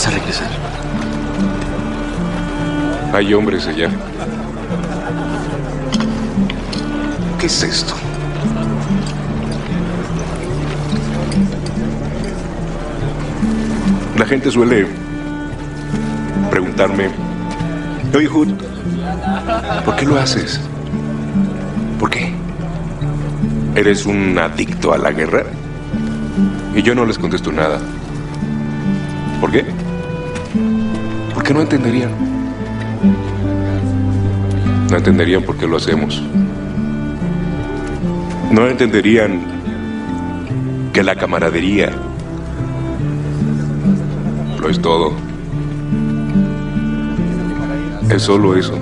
vas a regresar? Hay hombres allá. ¿Qué es esto? La gente suele preguntarme, oye Hood, ¿por qué lo haces? ¿Por qué? ¿Eres un adicto a la guerra? Y yo no les contesto nada. ¿Por qué? Porque no entenderían. No entenderían por qué lo hacemos. No entenderían que la camaradería lo es todo. Es solo eso.